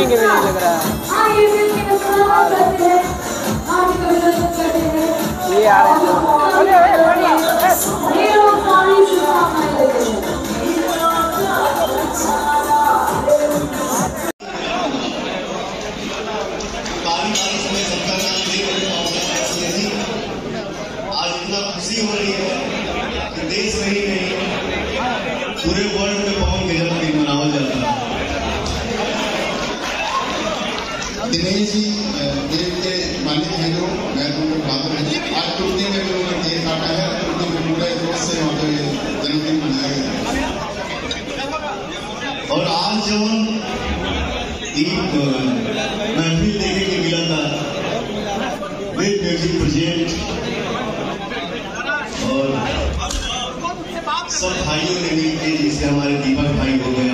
देखेंगे भी नहीं लग रहा है। ये आ आज इतना खुशी हो रही है देश में ही नहीं, पूरे वर्ल्ड में पवन के जन्मदिन मनावल जाता है जी के हैं जो मैं तो हैं। आज टुकड़ी में भी उन्होंने केक काटा है टुकड़ी में से पे जन्मदिन मनाया गया और आज जब एक महफिल देखे के मिला था विद म्यूज़िक और सब भाइयों ने मिलकर जैसे हमारे दीपक भाई हो गए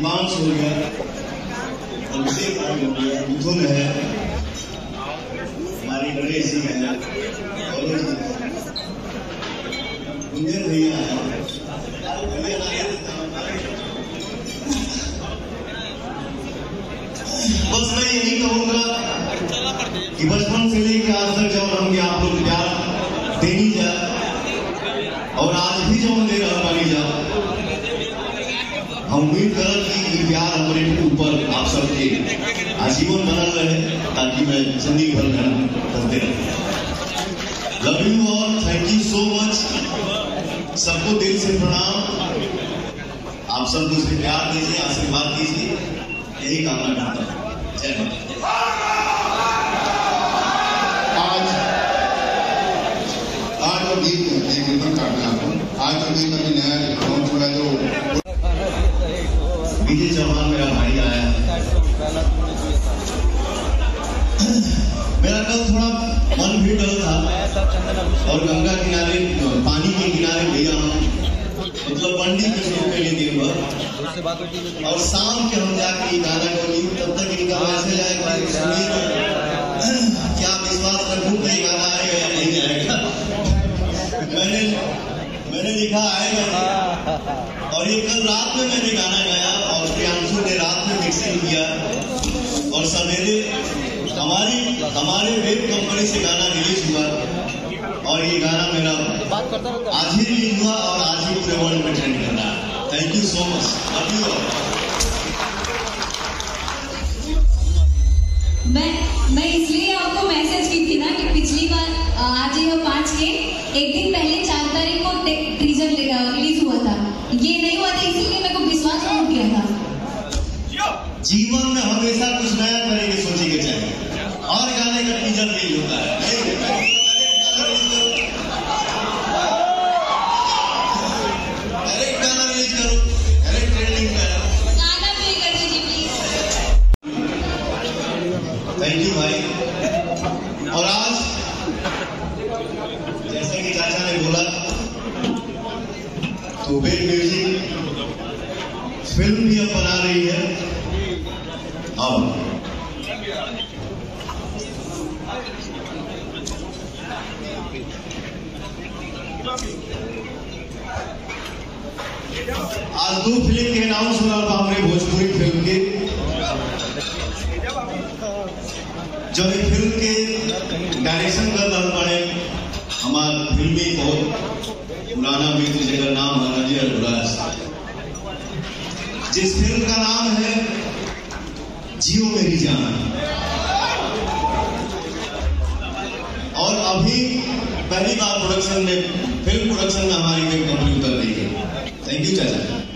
दीपांश हो गया। अभिषेक भाई हो गया। मिथुन है। हमारे गणेश जी है। और कुंजन भैया है। बस मैं यही कहूँगा कि बचपन से लेकर आज तक जब हमने आप लोग प्यार देनी जा और आज भी जब दे रहा पानी जा कर प्यार हमारे ऊपर आप सबके आजीवन बनल रहे ताकि मैं ज़िंदगी भर घर करते रहे love you all thank you so much सबको दिल से प्रणाम आप सब मुझे प्यार दीजिए आशीर्वाद दीजिए यही कामना करता हूँ। जय माता आज आज गीत आज गीत अभी नया मेरा कल थोड़ा मन भी डर था। और गंगा किनारे, पानी के किनारे भैया मतलब पंडित के के लिए दिन भर। और शाम के हम जाके गाना गौली तब तक इनका मैसेज आएगा कि सुनिए तो। क्या विश्वास रखूँ कि गाना आएगा या नहीं आएगा मैंने मैंने लिखा आएगा और ये कल रात में मैंने गाना गाया, और प्रियांशु ने रात में मिक्सिंग किया। और सवेरे हमारी हमारे वेब कंपनी से गाना रिलीज़ हुआ और ये गाना मेरा आज ही। रिलीज़ हुआ और आज ही पूरे वर्ल्ड में ट्रेंड कर रहा है thank you so much love you मैं मैं इसलिए आपको मैसेज की थी ना कि पिछली बार आज ये पाँच के एक दिन पहले चार तारीख को टीजर रिलीज़ हुआ था। ये नहीं हुआ था इसीलिए मेरे को विश्वास हो गया था। जीवन में हमेशा कुछ नया करने थैंक यू भाई। और आज, जैसा कि चाचा ने बोला तो बेट म्यूज़िक फ़िल्म भी अब बना रही है। अब। आज दो फ़िल्म के अनाउंस हो रहा था, हमने भोजपुरी जो ये फ़िल्म के डायरेक्शन कर रहा बड़े हमार फिल्मी बहुत पुराना मित्र जगह नाम है अजय जिस फ़िल्म का नाम है, जियो मेरी जान। और अभी पहली बार प्रोडक्शन में फ़िल्म प्रोडक्शन में हमारी फ़िल्म कंपनी उतर रही है थैंक यू चाचा।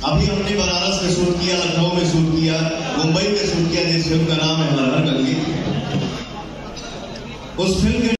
अभी हमने बनारस में शूट किया, लखनऊ में शूट किया, मुंबई में शूट किया, जिस फ़िल्म का नाम है हमारा गंगी उस फ़िल्म के